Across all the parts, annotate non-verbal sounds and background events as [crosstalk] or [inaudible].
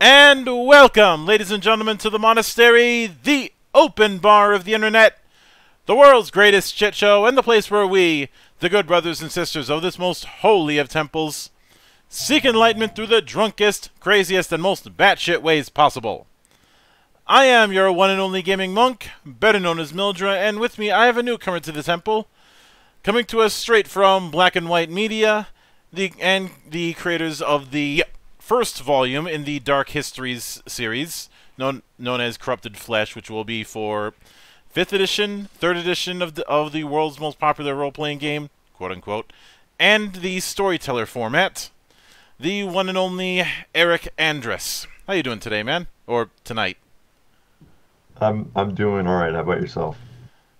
And welcome, ladies and gentlemen, to the monastery, the open bar of the internet, the world's greatest shit show, and the place where we, the good brothers and sisters of this most holy of temples, seek enlightenment through the drunkest, craziest, and most batshit ways possible. I am your one and only gaming monk, better known as Mildra, and with me I have a newcomer to the temple, coming to us straight from Black and White Media, the and the creators of the first volume in the Dark Histories series, known known as Corrupted Flesh, which will be for fifth edition, third edition of the of the world's most popular role playing game, quote unquote, and the storyteller format. The one and only Erik Andress. How you doing today, man? Or tonight? I'm I'm doing all right. How about yourself?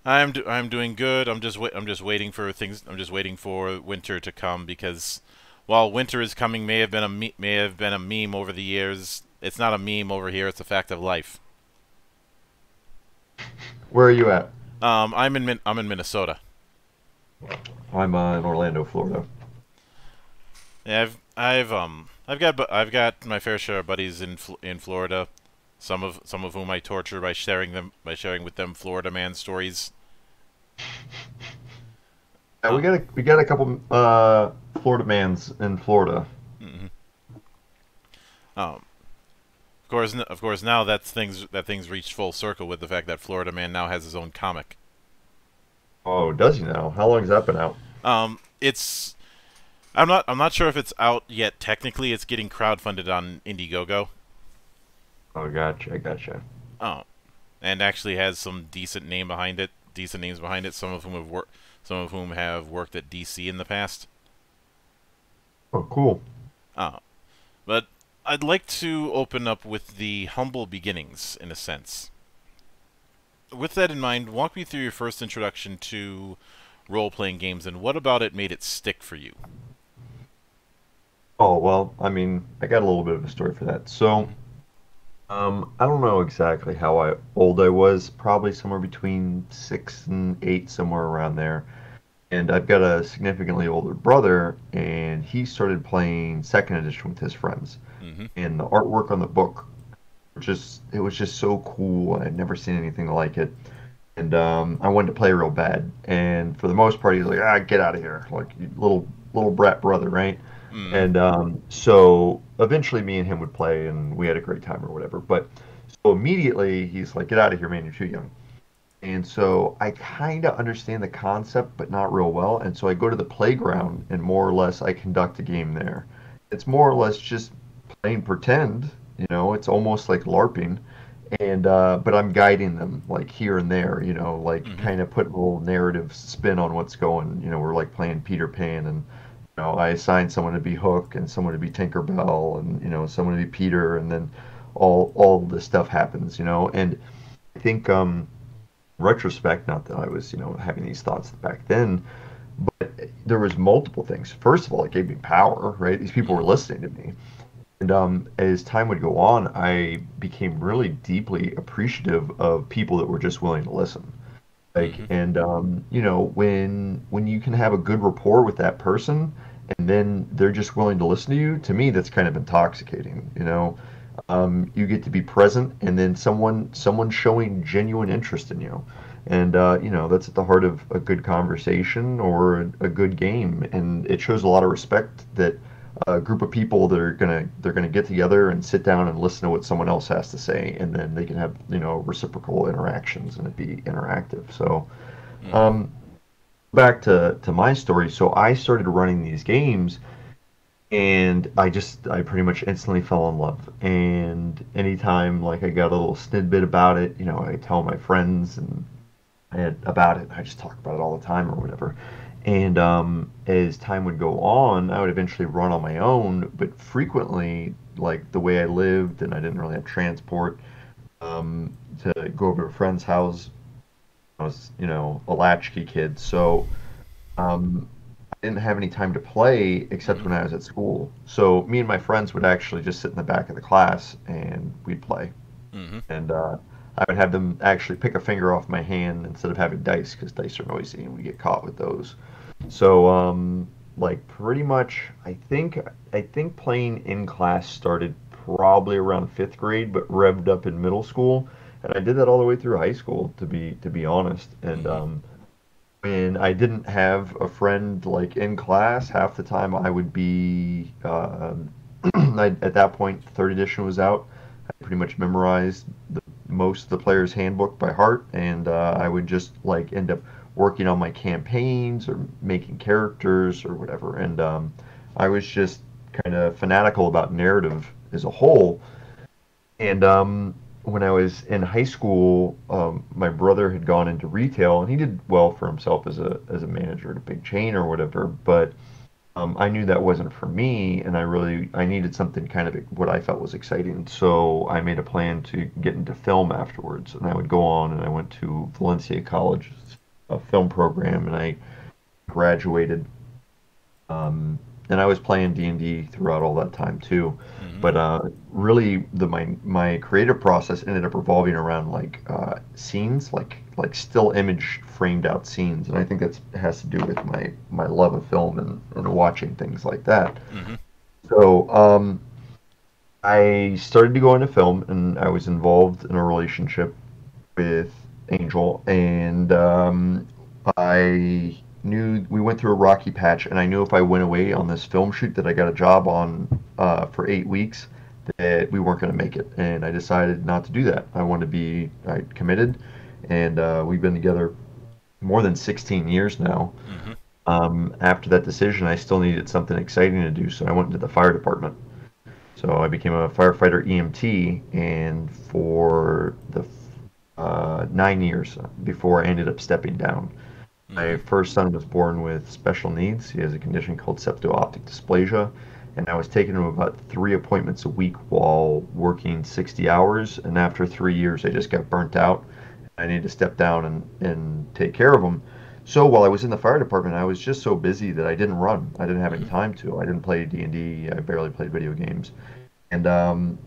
I'm do I'm doing good. I'm just wa- I'm just waiting for things. I'm just waiting for winter to come because while winter is coming, may have been a me- may have been a meme over the years. It's not a meme over here. It's a fact of life. Where are you at? Um, I'm in Min- I'm in Minnesota. I'm uh, in Orlando, Florida. Yeah, I've I've um I've got bu- I've got my fair share of buddies in Fl- in Florida. Some of some of whom I torture by sharing them by sharing with them Florida man stories. Yeah, we got a we got a couple uh, Florida mans in Florida. Um, of course, of course, now that's things that things reached full circle with the fact that Florida Man now has his own comic. Oh, does he now? How long has that been out? Um, it's I'm not I'm not sure if it's out yet. Technically, it's getting crowdfunded on Indiegogo. Oh, gotcha, gotcha. Oh, and actually has some decent name behind it. Decent names behind it. Some of whom have worked. Some of whom have worked at DC in the past. Oh, cool. Oh, but I'd like to open up with the humble beginnings, in a sense. With that in mind, walk me through your first introduction to role-playing games, and what about it made it stick for you? Oh well, I mean, I got a little bit of a story for that. So, um, I don't know exactly how I, old I was. Probably somewhere between six and eight, somewhere around there. And I've got a significantly older brother, and he started playing second edition with his friends. Mm-hmm. and the artwork on the book just it was just so cool. I'd never seen anything like it. And um, i wanted to play real bad. And for the most part he's like ah get out of here. Like little little brat brother right? Mm. and um, so eventually me and him would play and we had a great time or whatever. But so immediately he's like get out of here man. You're too young and so i kind of understand the concept but not real well and so i go to the playground and more or less i conduct a game there it's more or less just playing pretend. You know, it's almost like LARPing, and uh, but I'm guiding them like here and there. You know, like Mhm. kind of put a little narrative spin on what's going. You know, we're like playing Peter Pan, and you know, I assign someone to be Hook and someone to be Tinkerbell, and you know, someone to be Peter, and then all all this stuff happens. You know, and I think um, retrospect, not that I was you know having these thoughts back then, but there was multiple things. First of all, it gave me power, right? These people were listening to me. And um, as time would go on, I became really deeply appreciative of people that were just willing to listen. Like, Mhm. and um, you know, when when you can have a good rapport with that person, and then they're just willing to listen to you, to me, that's kind of intoxicating. You know, um, you get to be present, and then someone someone showing genuine interest in you, and uh, you know, that's at the heart of a good conversation or a, a good game, and it shows a lot of respect that a group of people that are gonna they're gonna get together and sit down and listen to what someone else has to say, and then they can have you know reciprocal interactions and it be interactive. So, um, back to to my story. So I started running these games, and I just I pretty much instantly fell in love. And anytime like I got a little snidbit about it, you know, I tell my friends and and about it. I just talk about it all the time or whatever. And um, as time would go on, I would eventually run on my own, but frequently, like the way I lived, and I didn't really have transport um, to go over to a friend's house. I was, you know, a latchkey kid, so um, I didn't have any time to play except when I was at school. So me and my friends would actually just sit in the back of the class and we'd play Mm-hmm. and uh, I would have them actually pick a finger off my hand instead of having dice because dice are noisy and we get caught with those. So um, like pretty much, I think I think playing in class started probably around fifth grade, but revved up in middle school, and I did that all the way through high school, to be to be honest. And um, when I didn't have a friend like in class, half the time I would be. Um, [clears throat] I, at that point. third edition was out. I pretty much memorized the, most of the player's handbook by heart, and uh, I would just like end up working on my campaigns or making characters or whatever. And um, I was just kind of fanatical about narrative as a whole. And um, when I was in high school, um, my brother had gone into retail, and he did well for himself as a as a manager at a big chain or whatever. But um, I knew that wasn't for me, and I really I needed something kind of what I felt was exciting. So I made a plan to get into film afterwards, and I would go on, and I went to Valencia College, a film program, and I graduated. Um, and I was playing D and D throughout all that time too. Mm-hmm. But uh, really, the my my creative process ended up revolving around like uh, scenes, like like still image framed out scenes, and I think that has to do with my my love of film and, and watching things like that. Mm-hmm. So um, I started to go into film, and I was involved in a relationship with Angel, and um, I knew we went through a rocky patch, and I knew if I went away on this film shoot that I got a job on uh, for eight weeks, that we weren't going to make it. And I decided not to do that. I wanted to be I committed, and uh, we've been together more than 16 years now. Mm-hmm. Um, after that decision, I still needed something exciting to do, so I went into the fire department. So I became a firefighter EMT, and for the uh, nine years before I ended up stepping down. My first son was born with special needs. He has a condition called septo-optic dysplasia, and I was taking him about three appointments a week while working 60 hours. And after three years, I just got burnt out. I needed to step down and, and take care of him. So while I was in the fire department, I was just so busy that I didn't run. I didn't have any mm-hmm. time to. I didn't play D and D. I barely played video games, and um,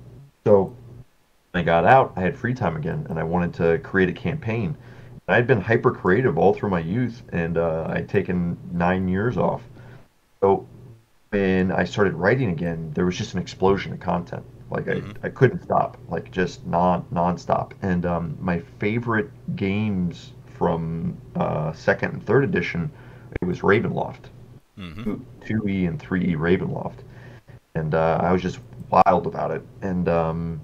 so I got out. I had free time again, and I wanted to create a campaign. I'd been hyper creative all through my youth, and uh, I'd taken nine years off. So when I started writing again, there was just an explosion of content. Like mm-hmm. I, I couldn't stop, like just non nonstop. And um, my favorite games from uh, second and third edition, it was Ravenloft, mm-hmm. two E and three E Ravenloft, and uh, I was just wild about it. And um,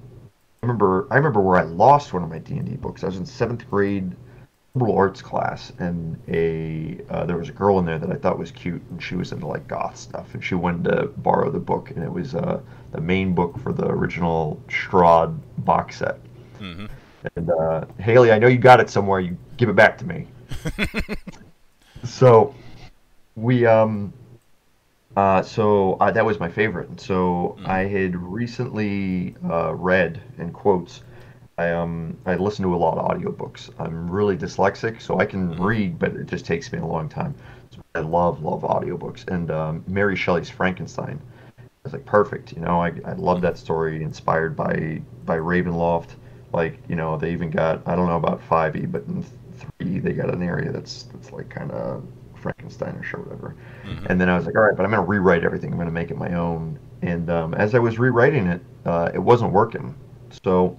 I remember I remember where I lost one of my D and D books. I was in seventh grade liberal arts class, and a uh, there was a girl in there that I thought was cute, and she was into like goth stuff, and she wanted to borrow the book, and it was uh, the main book for the original Strahd box set. Mm-hmm. And uh, Haley, I know you got it somewhere. You give it back to me. [laughs] so we um uh, so uh, that was my favorite. And so mm-hmm. I had recently uh, read, in quotes, I um I listen to a lot of audiobooks. I'm really dyslexic, so I can mm-hmm. read, but it just takes me a long time. So I love love audiobooks. And um, Mary Shelley's Frankenstein was like perfect. You know, I I love that story, inspired by by Ravenloft. Like you know, they even got I don't know about five E, but in three they got an area that's that's like kind of Frankensteinish or whatever. Mm-hmm. And then I was like, all right, but I'm gonna rewrite everything. I'm gonna make it my own. And um, as I was rewriting it, uh, it wasn't working. So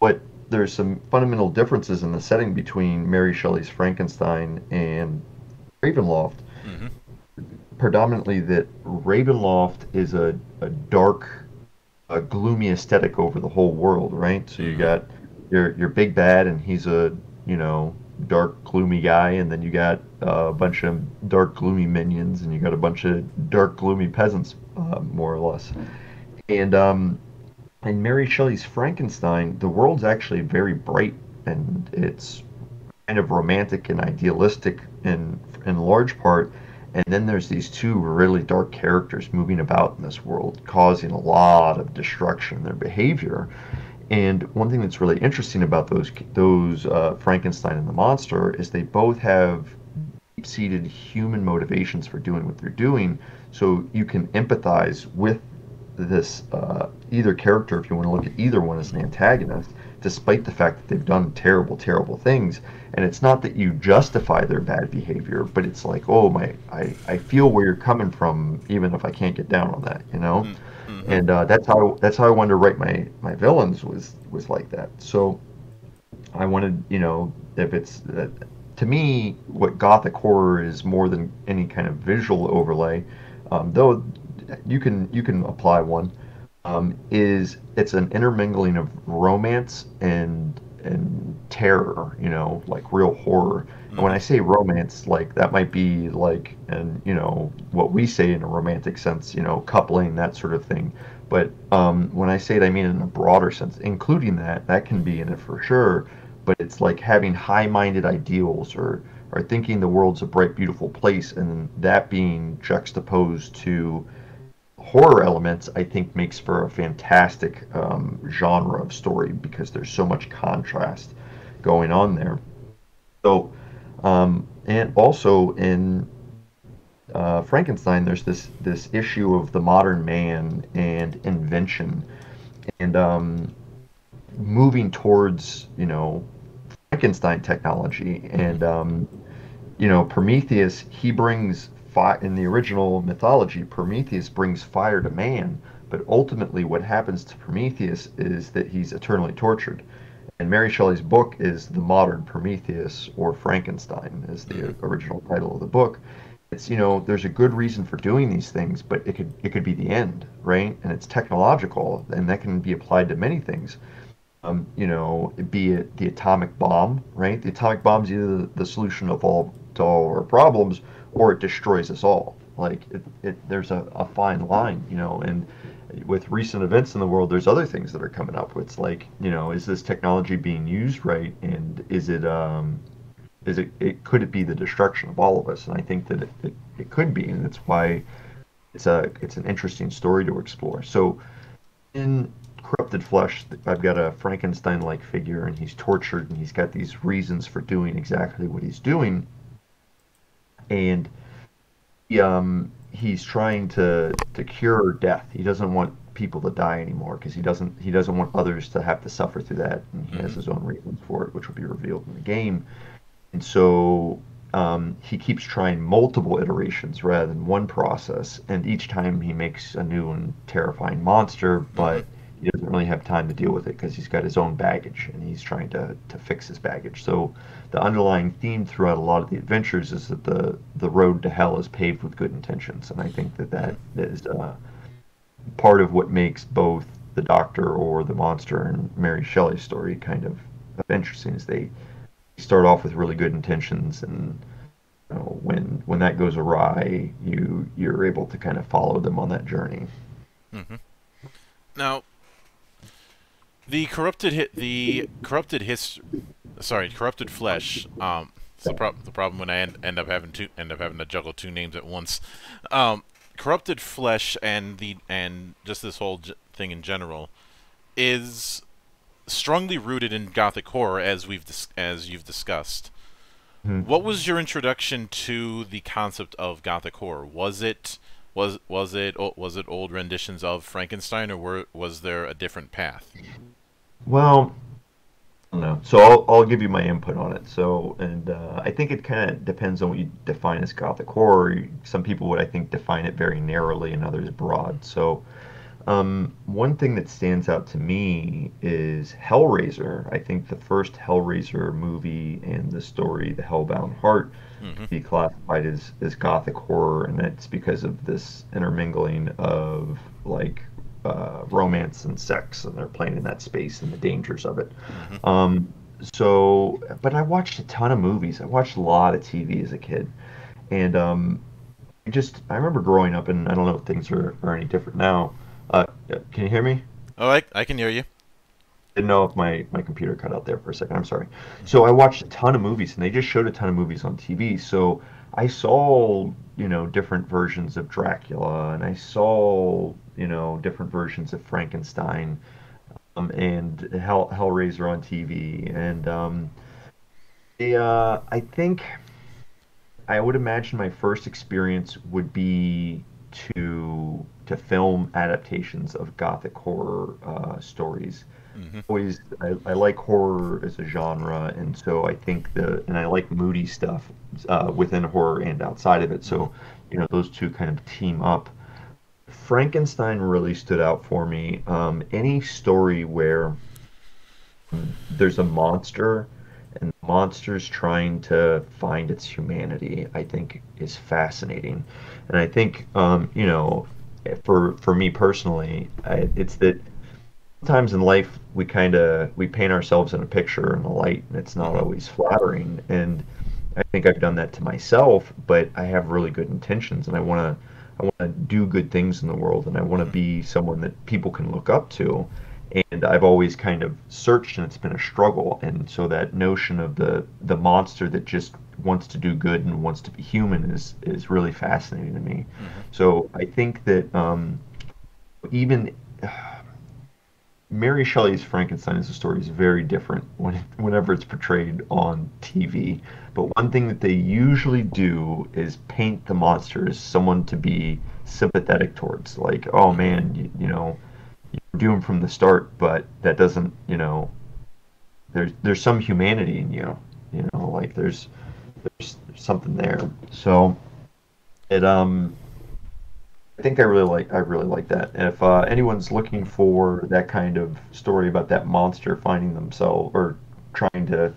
but there's some fundamental differences in the setting between Mary Shelley's Frankenstein and Ravenloft. Mm-hmm. Predominantly, that Ravenloft is a, a dark, a gloomy aesthetic over the whole world, right? So you mm-hmm. got your your big bad, and he's a you know dark, gloomy guy, and then you got uh, a bunch of dark, gloomy minions, and you got a bunch of dark, gloomy peasants, uh, more or less. And um, in Mary Shelley's Frankenstein, the world's actually very bright and it's kind of romantic and idealistic in in large part. And then there's these two really dark characters moving about in this world, causing a lot of destruction in their behavior. And one thing that's really interesting about those those uh, Frankenstein and the monster is they both have deep-seated human motivations for doing what they're doing. So you can empathize with this uh, either character, if you want to look at either one as an antagonist, despite the fact that they've done terrible, terrible things. And it's not that you justify their bad behavior, but it's like, oh my, I, I feel where you're coming from, even if I can't get down on that, you know. Mm-hmm. and uh, that's how that's how I wanted to write my my villains was was like that. So I wanted, you know, if it's uh, to me, what gothic horror is more than any kind of visual overlay, um, though you can you can apply one. Um, is it's an intermingling of romance and and terror, you know, like real horror. And when I say romance, like that might be like, and you know, what we say in a romantic sense, you know, coupling that sort of thing. But um, when I say it, I mean in a broader sense, including that. That can be in it for sure. But it's like having high-minded ideals, or or thinking the world's a bright, beautiful place, and that being juxtaposed to horror elements, I think makes for a fantastic um, genre of story because there's so much contrast going on there. So, um, and also in uh, Frankenstein, there's this this issue of the modern man and invention, and um, moving towards you know Frankenstein technology, and um, you know Prometheus he brings fi- in the original mythology, Prometheus brings fire to man, but ultimately what happens to Prometheus is that he's eternally tortured. And Mary Shelley's book is The Modern Prometheus, or Frankenstein, is the original title of the book. It's you know there's a good reason for doing these things, but it could it could be the end, right? And it's technological, and that can be applied to many things. Um, you know, be it the atomic bomb, right? The atomic bomb is either the, the solution of all to all our problems, or it destroys us all. Like it, it there's a, a fine line, you know, and with recent events in the world, there's other things that are coming up. It's like, you know, is this technology being used right, and is it, um, is it, it could it be the destruction of all of us? And I think that it, it, it could be, and that's why it's a it's an interesting story to explore. So, in Corrupted Flesh, I've got a Frankenstein-like figure, and he's tortured, and he's got these reasons for doing exactly what he's doing and he, um, he's trying to to cure death. He doesn't want people to die anymore because he doesn't he doesn't want others to have to suffer through that, and he mm-hmm. has his own reasons for it, which will be revealed in the game. And so um, he keeps trying multiple iterations rather than one process, and each time he makes a new and terrifying monster, but mm-hmm he doesn't really have time to deal with it because he's got his own baggage and he's trying to, to fix his baggage. So the underlying theme throughout a lot of the adventures is that the the road to hell is paved with good intentions, and I think that that is uh, part of what makes both the Doctor or the monster and Mary Shelley's story kind of, interesting. Is they start off with really good intentions and you know, when when that goes awry, you you're able to kind of follow them on that journey. Mm-hmm. Now, the corrupted hit the corrupted his sorry corrupted flesh. Um, the, pro- the problem when I end, end up having to end up having to juggle two names at once. Um, corrupted flesh and the and just this whole thing in general is strongly rooted in gothic horror as we've as you've discussed. Hmm. What was your introduction to the concept of gothic horror? Was it was was it was it old renditions of Frankenstein, or were, was there a different path? Well, no. So I'll, I'll give you my input on it. So, and uh, I think it kind of depends on what you define as gothic horror. Some people would, I think, define it very narrowly, and others broad. So, um, one thing that stands out to me is Hellraiser. I think the first Hellraiser movie and the story, The Hellbound Heart, mm-hmm. be classified as, as gothic horror, and it's because of this intermingling of like uh, romance and sex, and they're playing in that space and the dangers of it. Mm-hmm. Um, so, but I watched a ton of movies. I watched a lot of TV as a kid, and um, just I remember growing up, and I don't know if things are, are any different now. Uh, can you hear me? Oh, I, I can hear you. Didn't know if my, my computer cut out there for a second. I'm sorry. So I watched a ton of movies, and they just showed a ton of movies on TV. So I saw you know different versions of Dracula, and I saw you know different versions of Frankenstein, um, and Hell Hellraiser on TV, and um, the, uh, I think I would imagine my first experience would be to to film adaptations of gothic horror uh, stories. Mm-hmm. Always, I, I, like horror as a genre, and so I think the and I like moody stuff uh, within horror and outside of it. So, you know, those two kind of team up Frankenstein really stood out for me. Um, any story where there's a monster and the monster's trying to find its humanity, I think is fascinating. And I think, um, you know, for for me personally, I, it's that sometimes in life we kind of we paint ourselves in a picture in a light, and it's not always flattering. And I think I've done that to myself, but I have really good intentions, and I want to I want to do good things in the world, and I want to be someone that people can look up to. And I've always kind of searched, and it's been a struggle. And so that notion of the the monster that just wants to do good and wants to be human is is really fascinating to me. Mm-hmm. So I think that um, even uh, Mary Shelley's Frankenstein as a story is very different when [laughs] whenever it's portrayed on TV. But one thing that they usually do is paint the monster as someone to be sympathetic towards. Like, oh man, you, you know, you're doomed from the start, but that doesn't, you know, there's there's some humanity in you. You know, like there's there's something there. So it um I think I really like I really like that. And if uh, anyone's looking for that kind of story about that monster finding themselves or trying to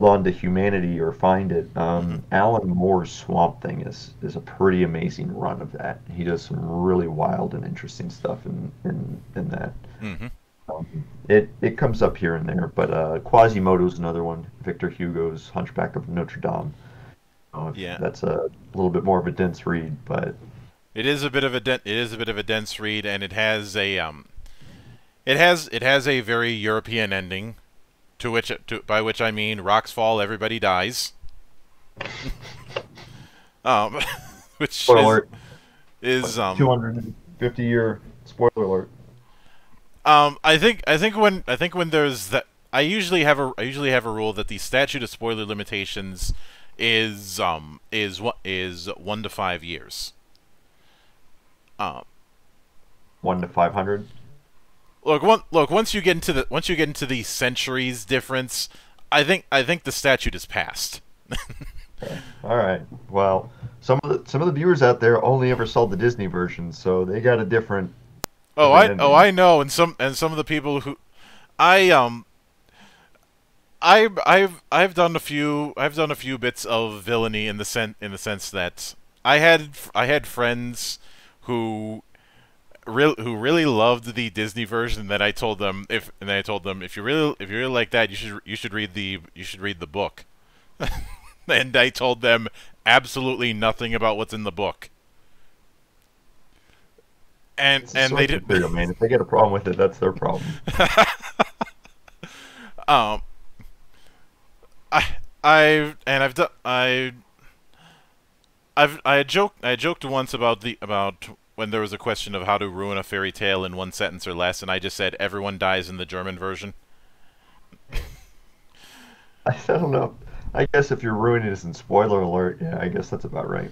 on to humanity or find it, um, Alan Moore's Swamp Thing is is a pretty amazing run of that. He does some really wild and interesting stuff in in, in that. Mm-hmm. Um, it it comes up here and there, but uh, Quasimodo's another one. Victor Hugo's Hunchback of Notre Dame. Uh, yeah, that's a little bit more of a dense read, but it is a bit of a it is a bit of a dense read, and it has a um, it has it has a very European ending, to which to, by which I mean rocks fall, everybody dies. [laughs] um, [laughs] which spoiler is, is um 250 year spoiler alert. Um, I think I think when I think when there's that I usually have a I usually have a rule that the statute of spoiler limitations is um is what is one to five years. Um, one to five hundred. Look, one, look. Once you get into the once you get into the centuries difference, I think I think the statute is passed. okay. [laughs] All right. Well, some of the some of the viewers out there only ever saw the Disney version, so they got a different. Oh, I ending. oh I know, and some and some of the people who, I um. I I've I've done a few I've done a few bits of villainy in the sen in the sense that I had I had friends who real who really loved the Disney version that I told them if and I told them if you really if you really like that you should you should read the you should read the book. [laughs] and I told them absolutely nothing about what's in the book. And and they did I mean, if they get a problem with it, that's their problem. [laughs] um I I and I've done I I've I joked I joked once about the about when there was a question of how to ruin a fairy tale in one sentence or less, and I just said everyone dies in the German version. [laughs] I don't know. I guess if you're ruining this in spoiler alert, yeah, I guess that's about right.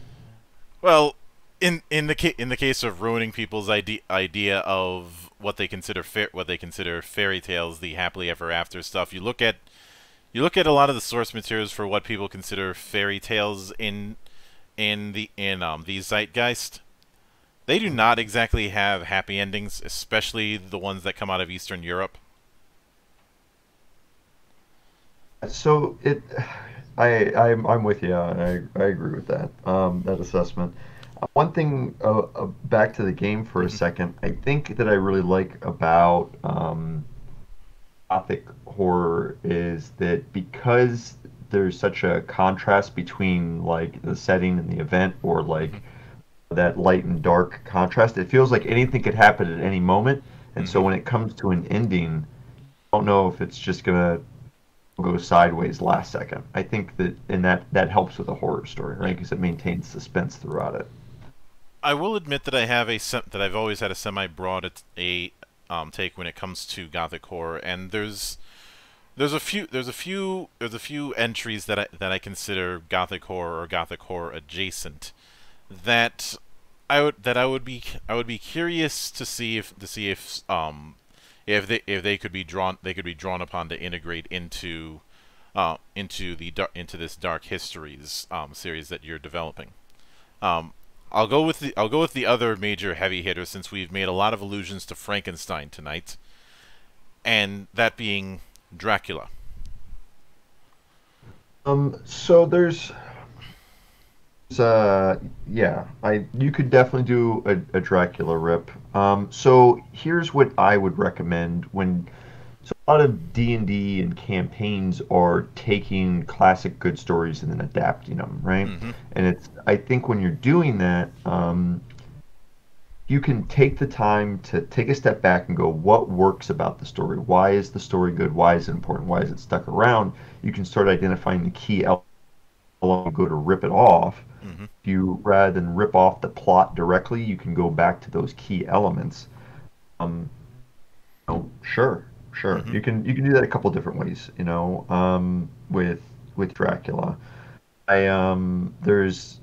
Well, in in the ca- in the case of ruining people's idea idea of what they consider fa- what they consider fairy tales, the happily ever after stuff, you look at you look at a lot of the source materials for what people consider fairy tales in in the in um the zeitgeist they do not exactly have happy endings especially the ones that come out of eastern europe. So it i i'm, I'm with you i i agree with that um that assessment. One thing uh, uh, back to the game for a mm-hmm. second. I think that i really like about um gothic horror is that because there's such a contrast between like the setting and the event or like that light and dark contrast. It feels like anything could happen at any moment. And mm-hmm. so when it comes to an ending I don't know if it's just gonna go sideways last second. I think that and that that helps with a horror story right? Because it maintains suspense throughout it. I will admit that i have a that i've always had a semi broad a um, take when it comes to gothic horror. And there's there's a few there's a few there's a few entries that I that I consider gothic horror or gothic horror adjacent that I would that I would be I would be curious to see if to see if um if they if they could be drawn they could be drawn upon to integrate into uh, into the into this dark histories um, series that you're developing. Um, I'll go with the I'll go with the other major heavy hitter since we've made a lot of allusions to Frankenstein tonight, and that being Dracula. Um, so there's, uh, yeah, I you could definitely do a, a Dracula rip. Um, so here's what I would recommend when. So a lot of D and D and campaigns are taking classic good stories and then adapting them, right? Mhm. And it's I think when you're doing that, um, you can take the time to take a step back and go, what works about the story? Why is the story good? Why is it important? Why is it stuck around? You can start identifying the key elements along go to rip it off. Mhm. If you rather than rip off the plot directly, you can go back to those key elements. Um, oh, sure, sure. Mhm. You can you can do that a couple different ways. You know, um, with with Dracula, I um, there's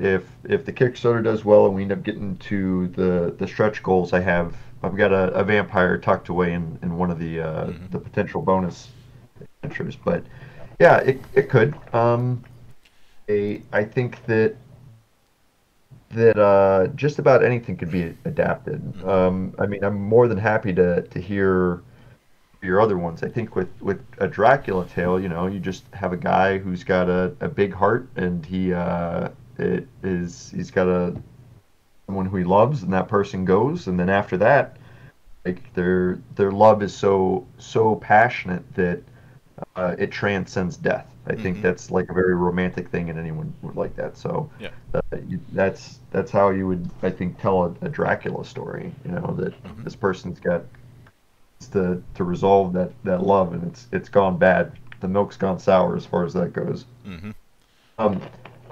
if if the Kickstarter does well and we end up getting to the the stretch goals, I have I've got a, a vampire tucked away in, in one of the uh, Mhm. the potential bonus adventures. But yeah, it it could. Um, I I think that that uh, just about anything could be adapted. Um, I mean, I'm more than happy to to hear your other ones. I think with with a Dracula tale, you know, you just have a guy who's got a, a big heart and he uh, it is he's got a someone who he loves and that person goes and then after that like their their love is so so passionate that uh, it transcends death. I think Mhm. that's like a very romantic thing, and anyone would like that. So Yeah. uh, you, that's that's how you would, I think, tell a, a Dracula story. You know that Mhm. this person's got to to resolve that that love, and it's it's gone bad. The milk's gone sour as far as that goes. hmm Um,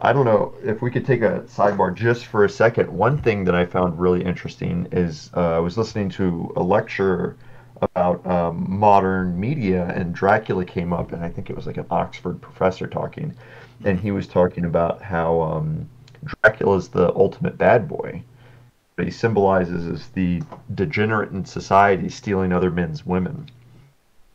I don't know if we could take a sidebar just for a second. One thing that I found really interesting is uh, I was listening to a lecture about um, modern media, and Dracula came up, and I think it was like an Oxford professor talking, and he was talking about how um, Dracula is the ultimate bad boy. What he symbolizes is the degenerate in society stealing other men's women.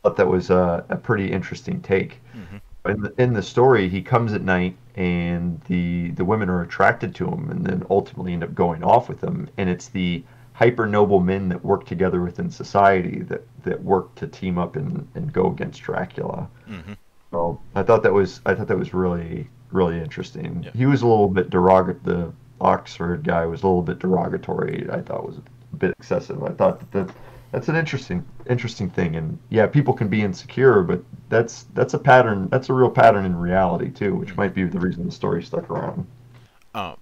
Thought that was a, a pretty interesting take hmm in the, in the story, he comes at night, and the the women are attracted to him, and then ultimately end up going off with him. And it's the hyper noble men that work together within society that that work to team up and, and go against Dracula. hmm So I thought that was I thought that was really really interesting. Yeah. He was a little bit derogatory. The Oxford guy was a little bit derogatory. I thought was a bit excessive. I thought that, that that's an interesting interesting thing. And yeah, people can be insecure, but that's that's a pattern. That's a real pattern in reality too, which might be the reason the story stuck around. Um,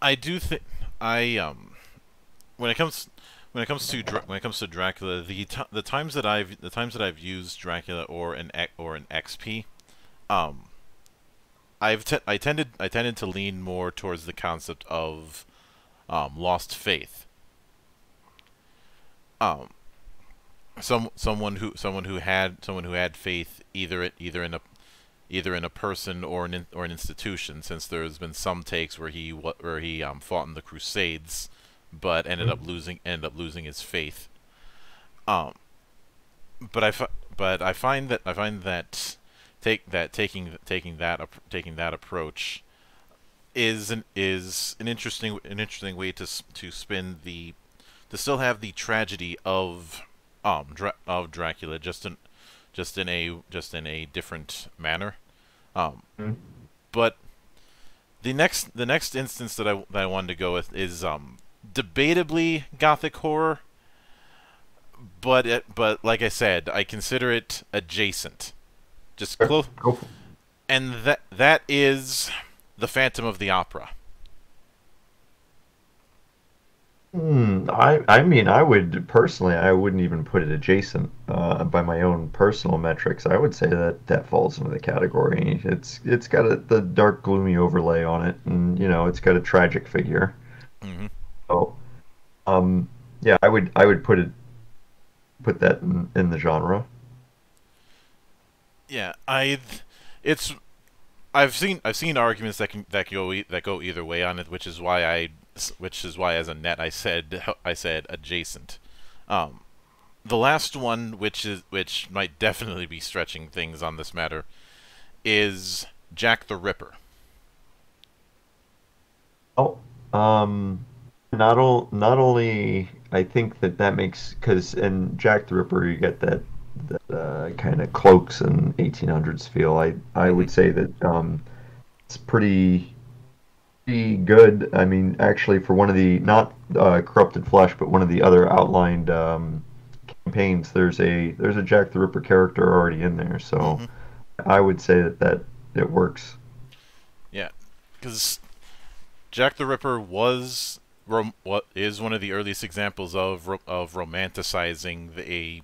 I do think I um when it comes when it comes to Dra- when it comes to Dracula, the the times that I've the times that I've used Dracula or an or an XP, um, I've te- I tended I tended to lean more towards the concept of um, lost faith. Um, some someone who someone who had someone who had faith either it either in a either in a person or an in, or an institution since there's been some takes where he where he um, fought in the crusades but ended up losing ended up losing his faith. Um but I but I find that I find that take that taking taking that taking that approach is an is an interesting an interesting way to to spin the to still have the tragedy of um Dra- of Dracula just in just in a just in a different manner. Um Mhm. but the next the next instance that I that I wanted to go with is um debatably gothic horror but it but like I said I consider it adjacent. Just close and that that is the Phantom of the Opera Hmm, I I mean I would personally I wouldn't even put it adjacent uh, by my own personal metrics. I would say that that falls into the category. It's it's got a, the dark gloomy overlay on it, and you know it's got a tragic figure. hmm So, um, yeah, I would I would put it put that in, in the genre. Yeah, I it's I've seen I've seen arguments that can that go e- that go either way on it, which is why I which is why as a net I said [laughs] I said adjacent. Um, the last one, which is which might definitely be stretching things on this matter, is Jack the Ripper. Oh, um, not o- not only I think that that makes because in Jack the Ripper you get that that uh, kind of cloaks and 1800s feel. I I would say that um, it's pretty pretty good. I mean, actually, for one of the not uh, corrupted flesh, but one of the other outlined um, campaigns, there's a there's a Jack the Ripper character already in there. So hmm I would say that that it works. Yeah, because Jack the Ripper was rom- what is one of the earliest examples of ro- of romanticizing the, a,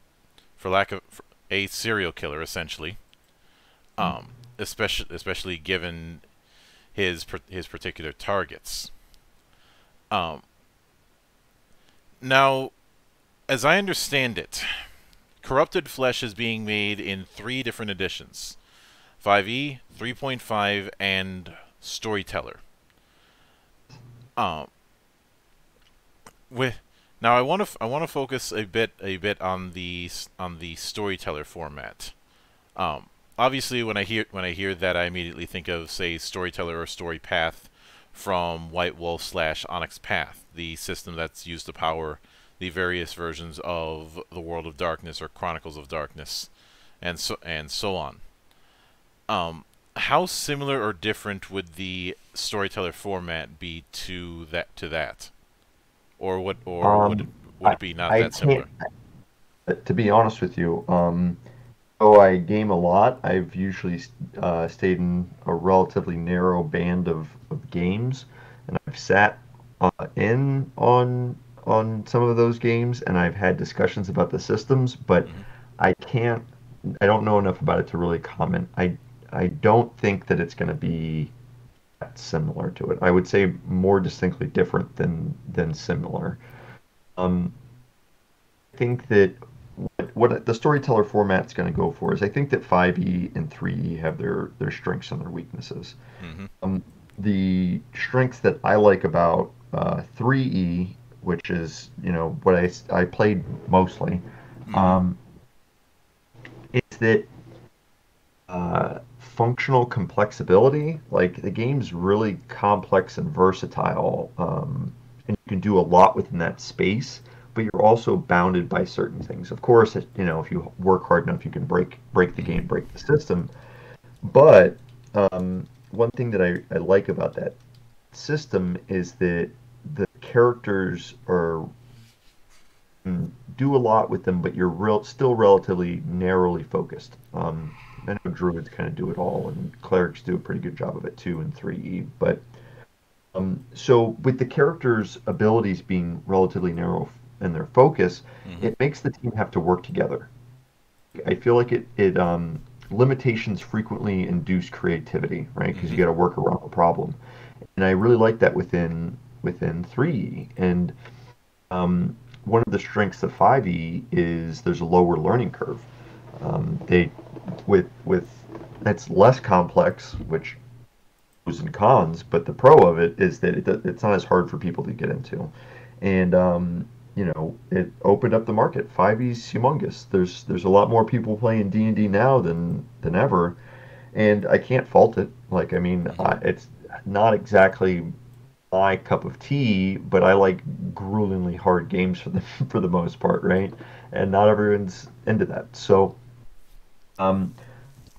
for lack of a serial killer essentially. Um, especially especially given his his particular targets. Um. Now, as I understand it, Corrupted Flesh is being made in three different editions: 5e, 3.5, and Storyteller. Um, with now, I want to I want to focus a bit a bit on the on the Storyteller format. Um, obviously, when I hear when I hear that, I immediately think of say Storyteller or Story Path from White Wolf slash Onyx Path, the system that's used to power the various versions of the World of Darkness or Chronicles of Darkness, and so and so on. Um, how similar or different would the storyteller format be to that to that, or what or would it, Um, would I it be not I that similar? To be honest with you, um, though I game a lot, I've usually uh, stayed in a relatively narrow band of, of games, and I've sat uh, in on on some of those games, and I've had discussions about the systems, but hmm I can't. I don't know enough about it to really comment. I I don't think that it's going to be that similar to it. I would say more distinctly different than than similar. Um, I think that what, the storyteller format's going to go for is I think that 5e and 3e have their their strengths and their weaknesses. hmm Um, the strengths that I like about uh, 3e, which is you know what I I played mostly, hmm um, is that uh, functional complexibility. Like the game's really complex and versatile, um, and you can do a lot within that space. But you're also bounded by certain things. Of course, you know if you work hard enough, you can break break the game, break the system. But um, one thing that I, I like about that system is that the characters are mm, do a lot with them, but you're real still relatively narrowly focused. Um, I know druids kind of do it all, and clerics do a pretty good job of it too in 3e. But um, so with the characters' abilities being relatively narrow in their focus, hmm it makes the team have to work together. I feel like it it um, limitations frequently induce creativity, right? Because you hmm got to work around a problem, and I really like that within within 3e. And um, one of the strengths of 5e is there's a lower learning curve. Um, they with with it's less complex, which pros and cons, but the pro of it is that it, it's not as hard for people to get into, and um, you know it opened up the market. 5e's humongous. There's there's a lot more people playing D and D now than than ever, and I can't fault it. Like I mean, I, it's not exactly my cup of tea, but I like gruelingly hard games for the [laughs] for the most part, right? And not everyone's into that. So, um,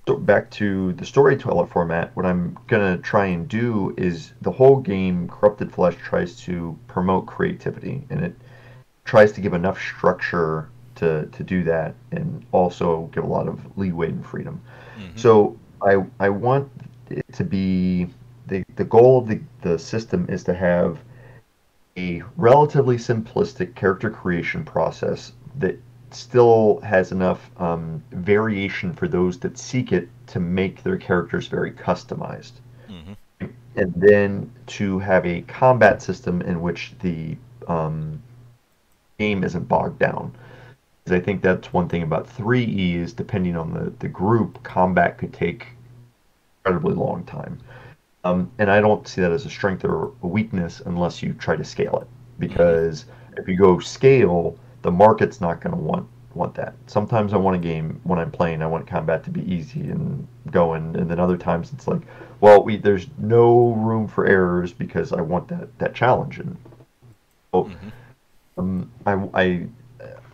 so back to the storyteller format, what I'm gonna try and do is the whole game, Corrupted Flesh tries to promote creativity, and it tries to give enough structure to to do that, and also give a lot of leeway and freedom. hmm So I I want it to be the the goal of the the system is to have a relatively simplistic character creation process that still has enough um, variation for those that seek it to make their characters very customized. Mm-hmm. And then to have a combat system in which the um, game isn't bogged down. Because I think that's one thing about 3E is depending on the, the group, combat could take incredibly long time. Um, and I don't see that as a strength or a weakness unless you try to scale it. Because if you go scale, the market's not going to want want that. Sometimes I want a game when I'm playing, I want combat to be easy and going, and then other times it's like, well, we there's no room for errors because I want that that challenge. And so, mm-hmm. Um, I, I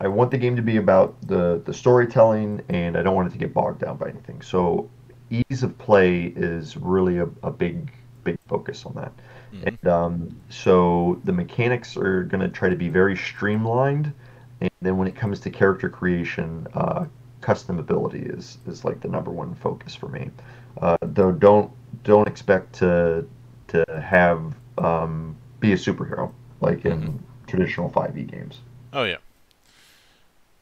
I want the game to be about the the storytelling, and I don't want it to get bogged down by anything. So ease of play is really a, a big big focus on that. Mm-hmm. And um, so the mechanics are going to try to be very streamlined. And then when it comes to character creation, uh, custom ability is, is like the number one focus for me. Uh, though don't don't expect to to have um, be a superhero like in mm-hmm. Traditional 5e games. Oh yeah.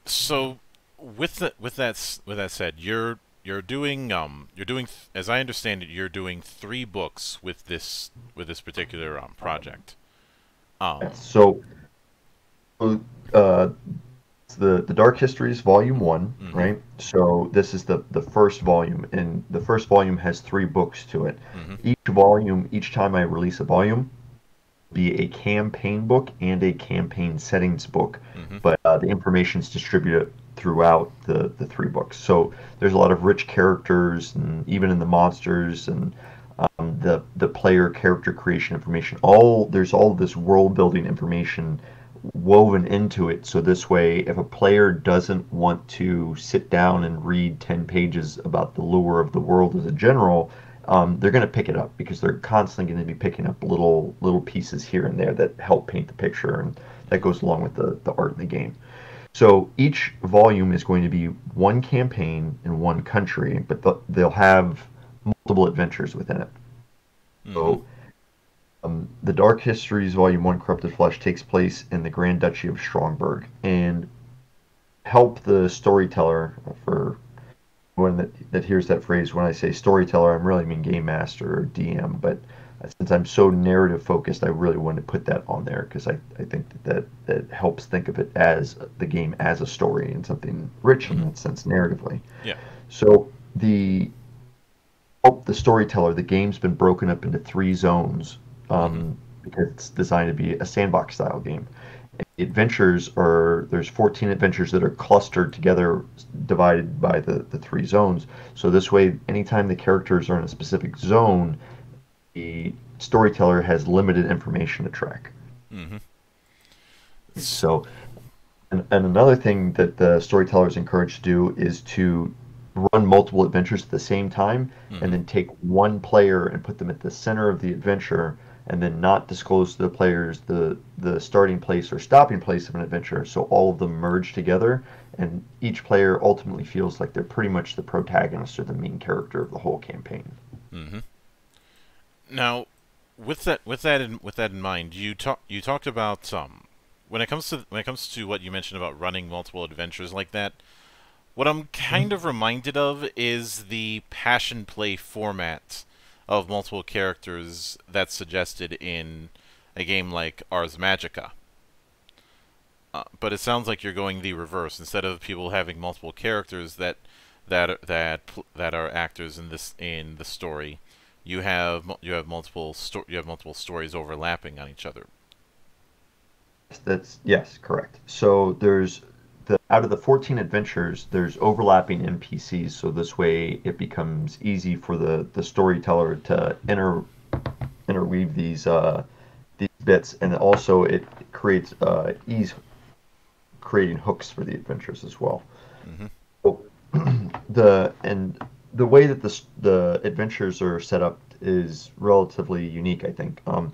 So with the, with that with that said, you're you're doing um you're doing as I understand it you're doing three books with this with this particular um project. Um, so uh, the the Dark Histories Volume One, mm-hmm. right? So this is the the first volume, and the first volume has three books to it. Mm-hmm. Each volume, each time I release a volume, be a campaign book and a campaign settings book, mm-hmm. but uh, the information is distributed throughout the, the three books. So there's a lot of rich characters, and even in the monsters and um, the the player character creation information. All there's all this world building information woven into it. So this way, if a player doesn't want to sit down and read ten pages about the lure of the world as a general, um, they're going to pick it up because they're constantly going to be picking up little little pieces here and there that help paint the picture, and that goes along with the the art in the game. So each volume is going to be one campaign in one country, but the, they'll have multiple adventures within it. Mm-hmm. So um, the Dark Histories Volume One, Corrupted Flesh, takes place in the Grand Duchy of Strongberg, and help the storyteller for when that, that hears that phrase. When I say storyteller, I'm really mean game master or DM, but since I'm so narrative focused, I really want to put that on there because I, I think that, that that helps think of it as the game as a story and something rich in that sense narratively. Yeah. So the oh, the storyteller, the game's been broken up into three zones um, mm-hmm. because it's designed to be a sandbox style game. The adventures are there's 14 adventures that are clustered together, divided by the the three zones. So this way, anytime the characters are in a specific zone the storyteller has limited information to track. Mm-hmm. So, and, and another thing that the storyteller is encouraged to do is to run multiple adventures at the same time mm-hmm. and then take one player and put them at the center of the adventure and then not disclose to the players the the starting place or stopping place of an adventure so all of them merge together and each player ultimately feels like they're pretty much the protagonist or the main character of the whole campaign mm-hmm. Now, with that with that in, with that in mind, you talk you talked about um when it comes to when it comes to what you mentioned about running multiple adventures like that. What I'm kind of reminded of is the passion play format of multiple characters that's suggested in a game like Ars Magica. Uh, but it sounds like you're going the reverse. Instead of people having multiple characters that that that that are actors in this in the story, you have you have multiple you have multiple stories overlapping on each other. That's yes, correct. So there's the out of the 14 adventures, there's overlapping NPCs. So this way, it becomes easy for the the storyteller to inter interweave these uh, these bits, and also it creates uh, ease creating hooks for the adventures as well. Mm-hmm. So, [clears throat] the and the way that the the adventures are set up is relatively unique. I think. Um,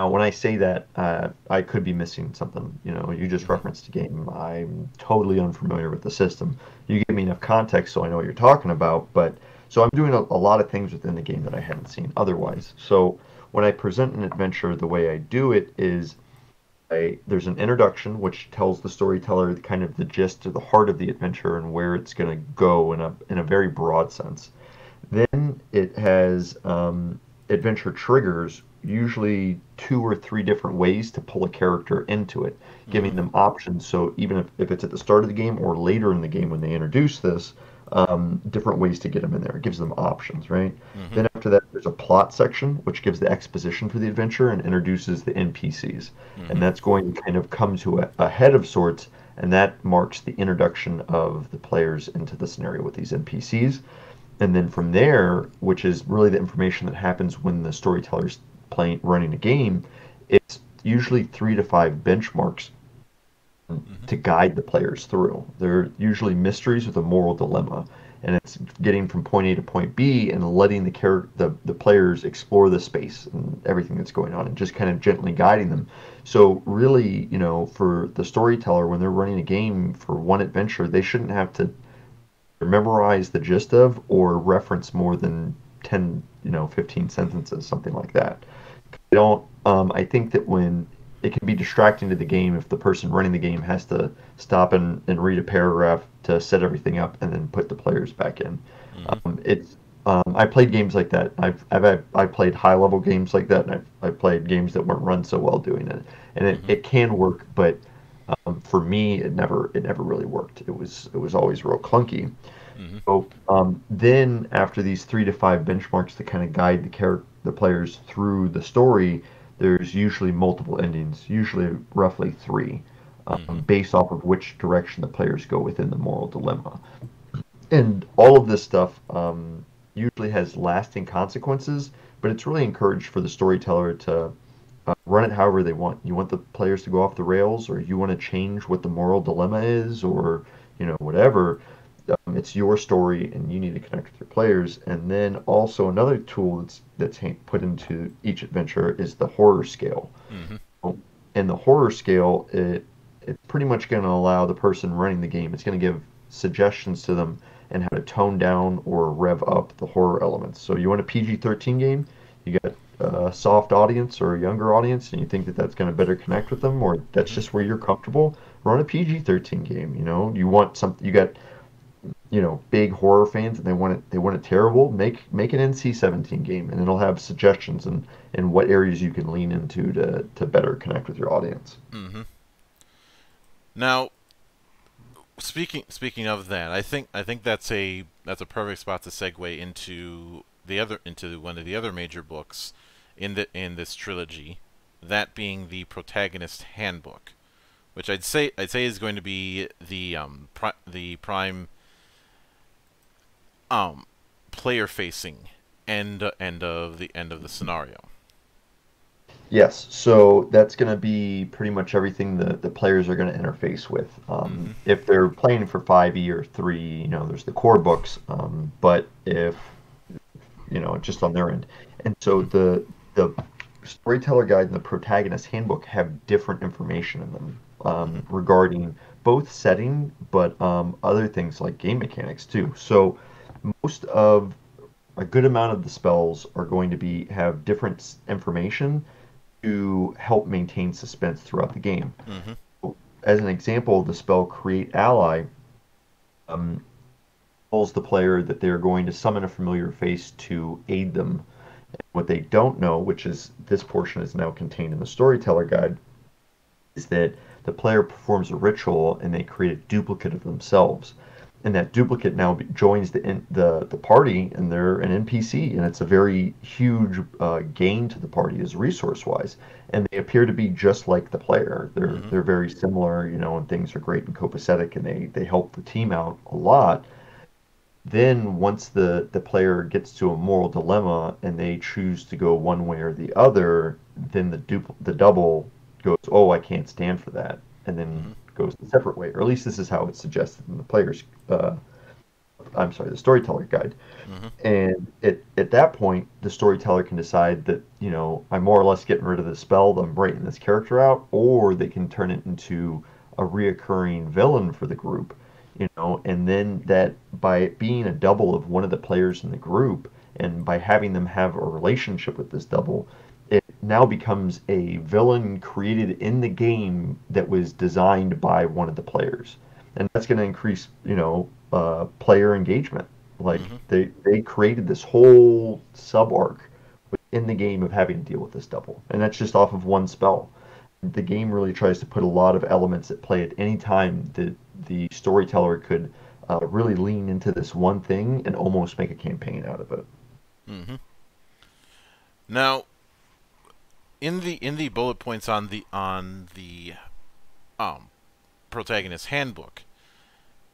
now, when I say that, uh, I could be missing something. You know, you just mm-hmm. referenced a game. I'm totally unfamiliar with the system. You give me enough context so I know what you're talking about. But so I'm doing a, a lot of things within the game that I haven't seen otherwise. So when I present an adventure, the way I do it is a, there's an introduction which tells the storyteller kind of the gist or the heart of the adventure and where it's going to go in a in a very broad sense. Then it has um, adventure triggers, usually two or three different ways to pull a character into it, giving mm-hmm. them options. So even if, if it's at the start of the game or later in the game when they introduce this, um, different ways to get them in there. It gives them options, right? Mm-hmm. Then after that, there's a plot section, which gives the exposition for the adventure and introduces the NPCs. Mm-hmm. And that's going to kind of come to a, a head of sorts and that marks the introduction of the players into the scenario with these NPCs. And then from there, which is really the information that happens when the storyteller's playing running a game, it's usually three to five benchmarks mm-hmm. to guide the players through. They're usually mysteries with a moral dilemma, and it's getting from point A to point B and letting the char- the, the players explore the space and everything that's going on, and just kind of gently guiding them. So really, you know, for the storyteller when they're running a game for one adventure, they shouldn't have to memorize the gist of or reference more than 10 you know 15 sentences something like that don't um, i think that when it can be distracting to the game if the person running the game has to stop and, and read a paragraph to set everything up and then put the players back in. Mm-hmm. Um, it's um, I played games like that. I've, I've I played high level games like that, and I've, I played games that weren't run so well doing it. And it, mm-hmm. it can work, but um, for me, it never it never really worked. It was it was always real clunky. Mm-hmm. So um, then after these three to five benchmarks to kind of guide the character the players through the story, there's usually multiple endings, usually roughly three, um, mm-hmm. based off of which direction the players go within the moral dilemma. And all of this stuff um, usually has lasting consequences, but it's really encouraged for the storyteller to uh, run it however they want. You want the players to go off the rails, or you want to change what the moral dilemma is, or you know whatever um, it's your story and you need to connect with your players. And then also another tool that's that's put into each adventure is the horror scale. Mm-hmm. And the horror scale, it it's pretty much going to allow the person running the game. It's going to give suggestions to them and how to tone down or rev up the horror elements. So you want a PG-13 game, you got a soft audience or a younger audience, and you think that that's going to better connect with them, or that's just where you're comfortable. Run a PG-13 game. You know, you want something. You got you know big horror fans and they want it they want it terrible make make an nc-17 game and it'll have suggestions and and what areas you can lean into to to better connect with your audience mm-hmm. now speaking speaking of that i think i think that's a that's a perfect spot to segue into the other into one of the other major books in the in this trilogy that being the protagonist handbook which i'd say i'd say is going to be the um pri- the prime um, player facing end end of the end of the scenario. Yes, so that's going to be pretty much everything the, the players are going to interface with. Um, mm-hmm. If they're playing for 5e or 3, you know, there's the core books, um, but if, you know, just on their end. And so the the storyteller guide and the protagonist handbook have different information in them um, mm-hmm. regarding both setting, but um, other things like game mechanics too. So most of a good amount of the spells are going to be have different information to help maintain suspense throughout the game. Mm-hmm. As an example, the spell Create Ally um, tells the player that they're going to summon a familiar face to aid them. what they don't know, which is this portion is now contained in the storyteller guide, is that the player performs a ritual and they create a duplicate of themselves and that duplicate now joins the in, the the party, and they're an NPC, and it's a very huge uh, gain to the party as resource wise. And they appear to be just like the player. They're mm-hmm. they're very similar, you know, and things are great and copacetic, and they they help the team out a lot. Then once the the player gets to a moral dilemma and they choose to go one way or the other, then the dupl- the double goes, oh, I can't stand for that, and then. Mm-hmm goes a separate way, or at least this is how it's suggested in the player's. Uh, I'm sorry, the storyteller guide. Mm-hmm. And at, at that point, the storyteller can decide that, you know, I'm more or less getting rid of the spell, I'm breaking this character out, or they can turn it into a reoccurring villain for the group, you know, and then that by it being a double of one of the players in the group, and by having them have a relationship with this double, now becomes a villain created in the game that was designed by one of the players, and that's going to increase, you know, uh, player engagement. Like mm-hmm. they they created this whole sub arc in the game of having to deal with this double, and that's just off of one spell. The game really tries to put a lot of elements at play at any time that the storyteller could uh, really lean into this one thing and almost make a campaign out of it. Mm-hmm. Now, in the in the bullet points on the on the um protagonist handbook,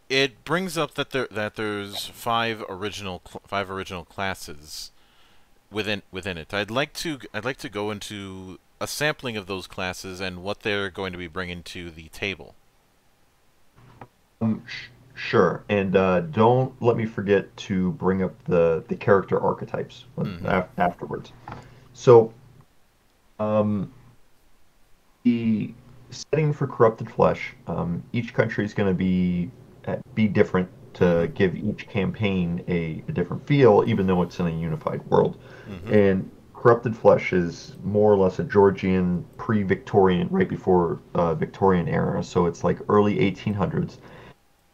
it brings up that there that there's five original five original classes within within it. I'd like to I'd like to go into a sampling of those classes and what they're going to be bringing to the table. Um, sh- sure, and uh, don't let me forget to bring up the the character archetypes mm-hmm. af- afterwards. So, um, the setting for corrupted flesh. Um, each country is going to be uh, be different to give each campaign a, a, different feel, even though it's in a unified world. Mm-hmm. And Corrupted Flesh is more or less a Georgian pre-Victorian, right before uh, Victorian era. So it's like early 1800s,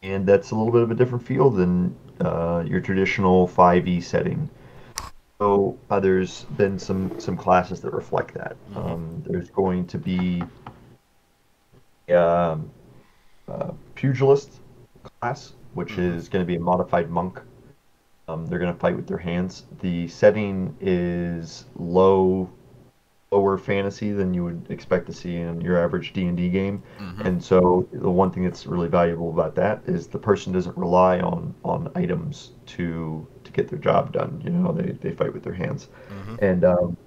and that's a little bit of a different feel than uh, your traditional 5e setting. So uh, there's been some some classes that reflect that. Mm-hmm. Um, there's going to be um, pugilist class, which mm-hmm. is going to be a modified monk. Um, they're going to fight with their hands. The setting is low, lower fantasy than you would expect to see in your average D and D game. Mm-hmm. And so the one thing that's really valuable about that is the person doesn't rely on on items to get their job done. You know, they they fight with their hands. Mm-hmm. And um,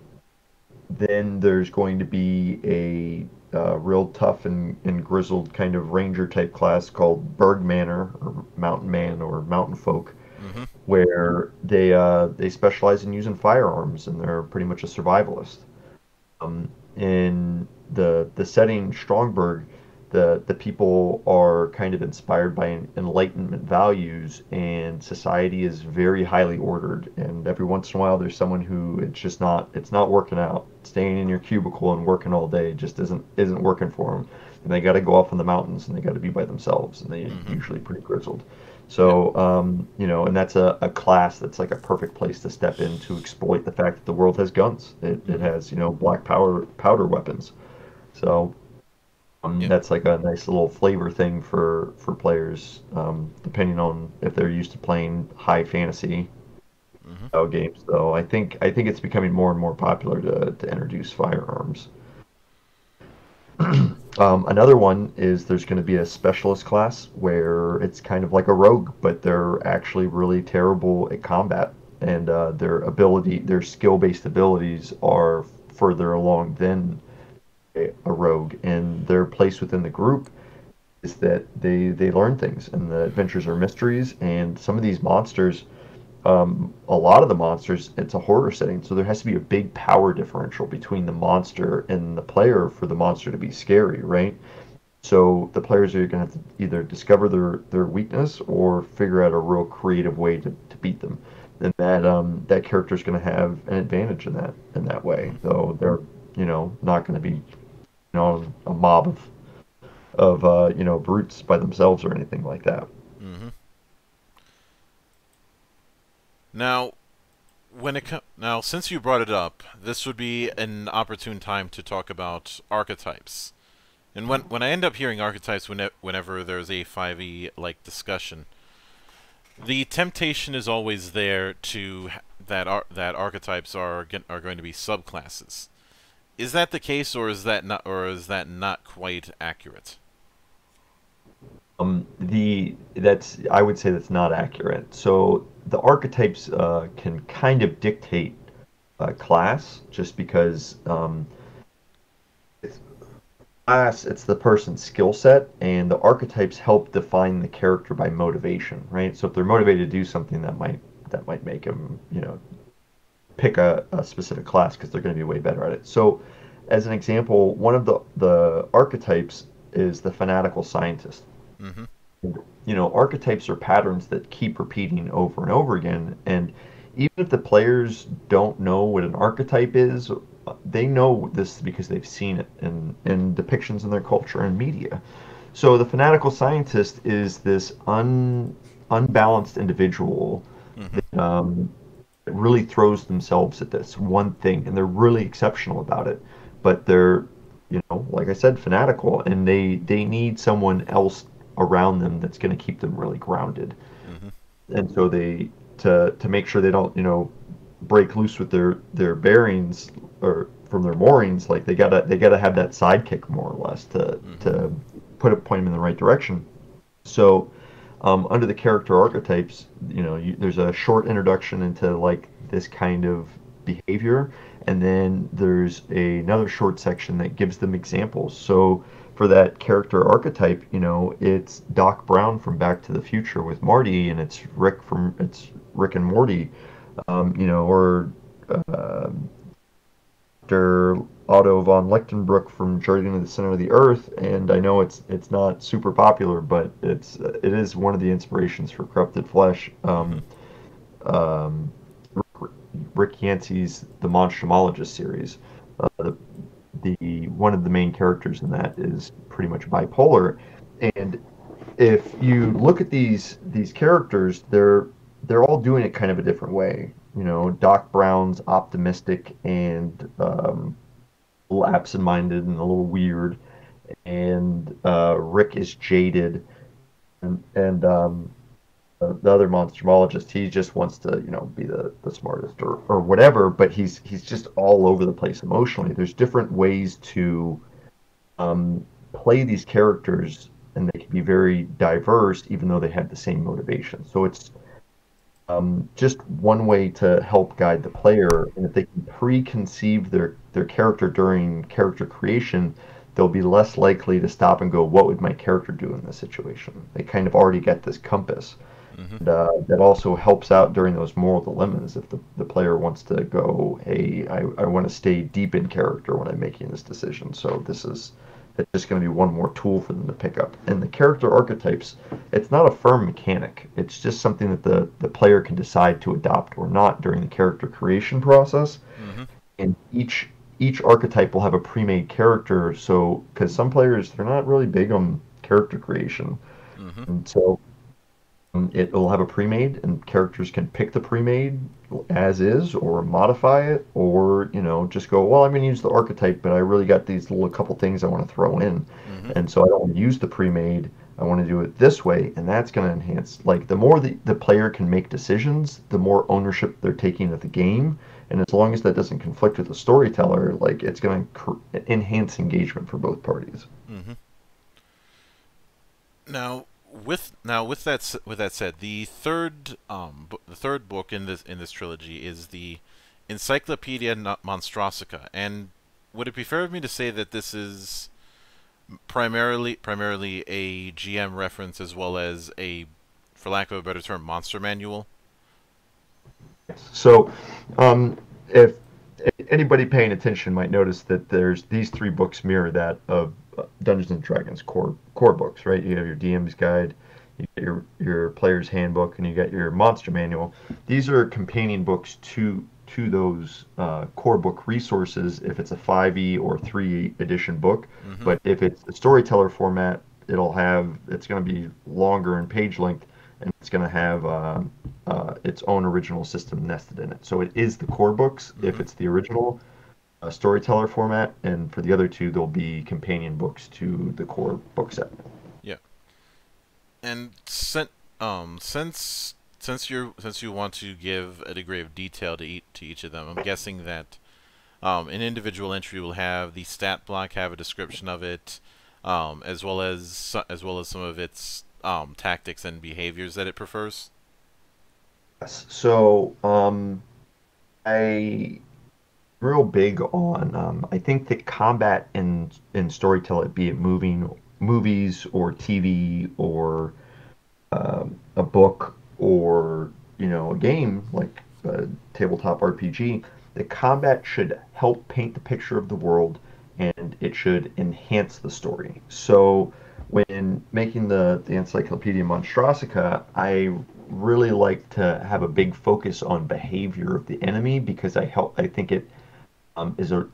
then there's going to be a uh, real tough and, and grizzled kind of ranger type class called Bergmanner or Mountain Man or Mountain Folk, mm-hmm. where they uh, they specialize in using firearms and they're pretty much a survivalist. Um, in the the setting Strongburg, the the people are kind of inspired by enlightenment values and society is very highly ordered and every once in a while there's someone who it's just not it's not working out. Staying in your cubicle and working all day just isn't isn't working for them and they got to go off in the mountains and they got to be by themselves and they mm-hmm. usually pretty grizzled. So um, you know and that's a, a class that's like a perfect place to step in to exploit the fact that the world has guns. It, it mm-hmm. has you know black powder powder weapons. So um, yeah. That's like a nice little flavor thing for for players, um, depending on if they're used to playing high fantasy mm-hmm. games. So I think I think it's becoming more and more popular to to introduce firearms. [clears throat] um, another one is there's going to be a specialist class where it's kind of like a rogue, but they're actually really terrible at combat, and uh, their ability, their skill-based abilities are further along than a rogue, and their place within the group is that they they learn things, and the adventures are mysteries, and some of these monsters. Um, a lot of the monsters, it's a horror setting, so there has to be a big power differential between the monster and the player for the monster to be scary, right? So the players are going to have to either discover their, their weakness or figure out a real creative way to, to beat them. And that um, that character is going to have an advantage in that in that way, though they're you know not going to be know, a mob of of uh, you know brutes by themselves or anything like that. Mm-hmm. Now, when it com- now since you brought it up, this would be an opportune time to talk about archetypes. And when when I end up hearing archetypes when whenever there's a 5e like discussion, the temptation is always there to that ar- that archetypes are are going to be subclasses. Is that the case, or is that not, or is that not quite accurate? Um, the that's I would say that's not accurate. So the archetypes uh, can kind of dictate a class, just because um, it's class it's the person's skill set, and the archetypes help define the character by motivation, right? So if they're motivated to do something, that might that might make them, you know, pick a, a specific class because they're going to be way better at it. So, as an example, one of the the archetypes is the fanatical scientist. Mm-hmm. You know, archetypes are patterns that keep repeating over and over again, and even if the players don't know what an archetype is, they know this because they've seen it in, in depictions in their culture and media. So the fanatical scientist is this un, unbalanced individual mm-hmm. that, um, really throws themselves at this one thing and they're really exceptional about it but they're you know like i said fanatical and they they need someone else around them that's going to keep them really grounded mm-hmm. and so they to to make sure they don't you know break loose with their their bearings or from their moorings like they gotta they gotta have that sidekick more or less to mm-hmm. to put a point him in the right direction. So um, under the character archetypes, you know, you, there's a short introduction into like this kind of behavior, and then there's a, another short section that gives them examples. So for that character archetype, you know, it's Doc Brown from Back to the Future with Marty, and it's Rick from it's Rick and Morty, um, you know, or uh, Dr. Otto von Lichtenbrook from Journey to the Center of the Earth, and I know it's it's not super popular, but it's it is one of the inspirations for Corrupted Flesh. Um, um, Rick Yancey's The Monstrumologist series. Uh, the, the one of the main characters in that is pretty much bipolar, and if you look at these these characters, they're they're all doing it kind of a different way. You know, Doc Brown's optimistic and um, little absent-minded and a little weird, and uh, Rick is jaded, and and um, the other monstrumologist, he just wants to, you know, be the, the smartest or, or whatever, but he's he's just all over the place emotionally. There's different ways to um, play these characters, and they can be very diverse, even though they have the same motivation. So it's um, just one way to help guide the player, and if they can preconceive their their character during character creation, they'll be less likely to stop and go, "What would my character do in this situation?" They kind of already get this compass. Mm-hmm. And, uh, that also helps out during those moral dilemmas if the, the player wants to go, hey, I, I want to stay deep in character when I'm making this decision. So this is it's just going to be one more tool for them to pick up. And the character archetypes, it's not a firm mechanic. It's just something that the, the player can decide to adopt or not during the character creation process. Mm-hmm. And each each archetype will have a pre-made character. So because some players they're not really big on character creation, mm-hmm. and so it will have a pre-made, and characters can pick the pre-made as is, or modify it, or you know just go. Well, I'm going to use the archetype, but I really got these little couple things I want to throw in, mm-hmm. and so I don't use the pre-made. I want to do it this way, and that's going to enhance. Like the more the, the player can make decisions, the more ownership they're taking of the game, and as long as that doesn't conflict with the storyteller, like it's going to enhance engagement for both parties. Mm-hmm. Now, with now with that with that said, the third um the third book in this in this trilogy is the Encyclopedia Monstrosica, and would it be fair of me to say that this is primarily primarily a GM reference as well as a, for lack of a better term, monster manual? So, um, if anybody paying attention might notice that there's these three books mirror that of Dungeons and Dragons core core books, right? You have your DM's guide, you get your your player's handbook, and you got your monster manual. These are companion books to to those uh, core book resources if it's a 5e or 3 edition book. Mm-hmm. But if it's a storyteller format, it'll have it's going to be longer in page length, and it's going to have uh, uh, its own original system nested in it. So it is the core books mm-hmm. if it's the original a storyteller format, and for the other two, there'll be companion books to the core book set. Yeah. And since um since since you since you want to give a degree of detail to each to each of them, I'm guessing that um, an individual entry will have the stat block, have a description of it, um, as well as as well as some of its um, tactics and behaviors that it prefers. Yes. So um, I real big on. Um, I think that combat in in storytelling, be it moving movies or TV or um, a book or you know a game like a tabletop RPG, the combat should help paint the picture of the world and it should enhance the story. So when making the the Encyclopedia Monstrosica, I really like to have a big focus on behavior of the enemy because I help I think it um, is a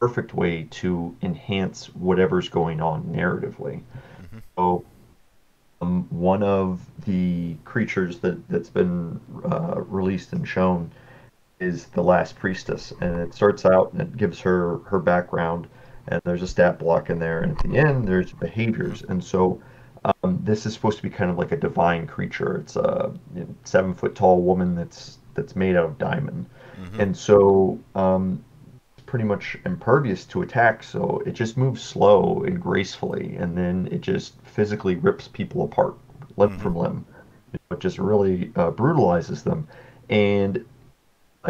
perfect way to enhance whatever's going on narratively. Mm-hmm. So, um, one of the creatures that that's been uh, released and shown is the last priestess, and it starts out and it gives her her background, and there's a stat block in there, and at the end there's behaviors, and so. Um, this is supposed to be kind of like a divine creature. It's a seven foot tall woman that's that's made out of diamond, mm-hmm. and so um, pretty much impervious to attack, so it just moves slow and gracefully, and then it just physically rips people apart, limb mm-hmm. from limb. It just really uh, brutalizes them, and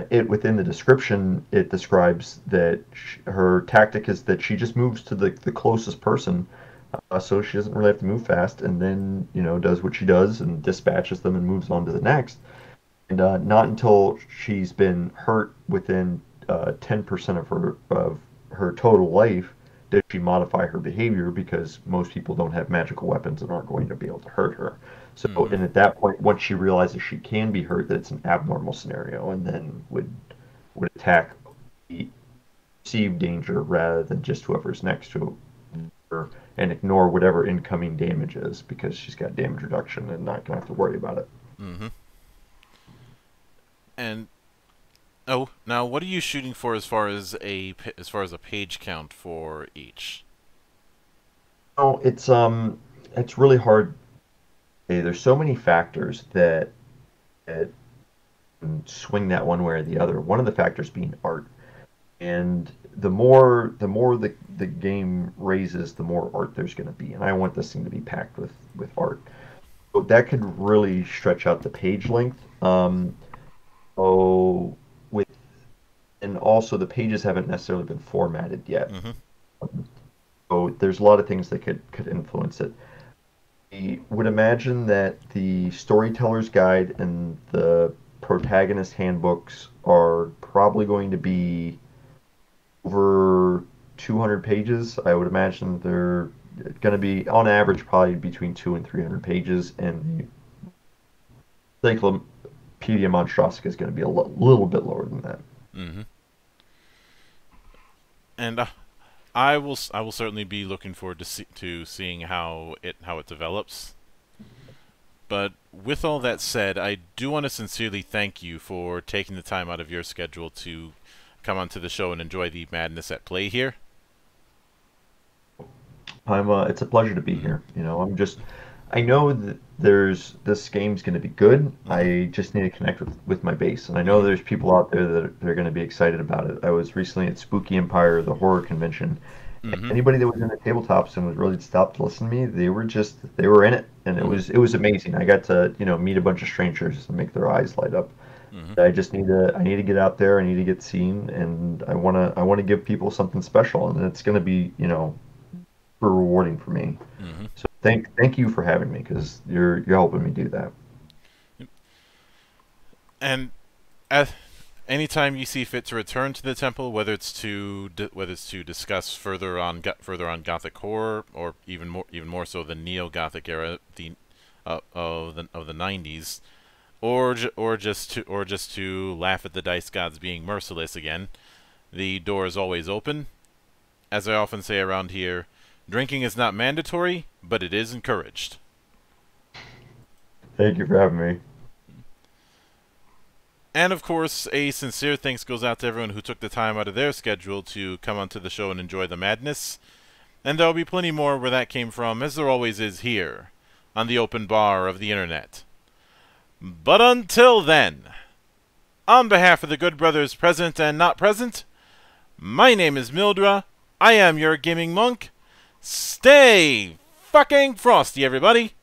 it within the description it describes that she, her tactic is that she just moves to the, the closest person uh, so she doesn't really have to move fast and then you know does what she does and dispatches them and moves on to the next and uh, not until she's been hurt within uh, 10% of her of her total life does she modify her behavior because most people don't have magical weapons and aren't going to be able to hurt her so, mm-hmm. and at that point, once she realizes she can be hurt, that it's an abnormal scenario, and then would would attack perceived danger rather than just whoever's next to her and ignore whatever incoming damage is because she's got damage reduction and not gonna have to worry about it. Mm-hmm. And oh, now what are you shooting for as far as a as far as a page count for each? Oh, it's um, it's really hard there's so many factors that, that swing that one way or the other. One of the factors being art, and the more the more the the game raises, the more art there's going to be. And I want this thing to be packed with with art. So that could really stretch out the page length. Um, oh, and also the pages haven't necessarily been formatted yet. Mm-hmm. so there's a lot of things that could could influence it. I would imagine that the storyteller's guide and the protagonist handbooks are probably going to be over 200 pages. I would imagine they're going to be, on average, probably between two and 300 pages, and the Encyclopedia Monstrosica is going to be a little bit lower than that. Mm-hmm. And uh, I will I will certainly be looking forward to see, to seeing how it how it develops. But with all that said, I do want to sincerely thank you for taking the time out of your schedule to come onto the show and enjoy the madness at play here. I'm uh, it's a pleasure to be here. You know, I'm just I know that there's this game's going to be good. I just need to connect with, with my base, and I know there's people out there that are, are going to be excited about it. I was recently at Spooky Empire, the horror convention. Mm-hmm. Anybody that was in the tabletops and was really stopped to listen to me, they were just they were in it, and it mm-hmm. was it was amazing. I got to you know meet a bunch of strangers and make their eyes light up. Mm-hmm. I just need to I need to get out there. I need to get seen, and I want to I want to give people something special, and it's going to be you know rewarding for me. Mm-hmm. So thank thank you for having me because you're you're helping me do that. And at anytime you see fit to return to the temple, whether it's to whether it's to discuss further on further on Gothic horror, or even more even more so the neo Gothic era, the uh, of the of the '90s, or or just to or just to laugh at the dice gods being merciless again, the door is always open. As I often say around here, Drinking is not mandatory, but it is encouraged. Thank you for having me. And of course, a sincere thanks goes out to everyone who took the time out of their schedule to come onto the show and enjoy the madness. And there'll be plenty more where that came from, as there always is here, on the open bar of the internet. But until then, on behalf of the good brothers present and not present, my name is Mildra, I am your gaming monk, Stay fucking frosty, everybody!